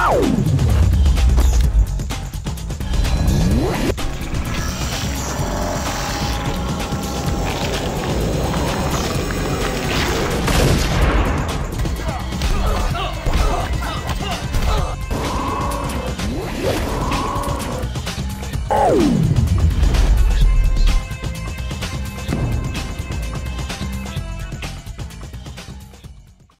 Oh!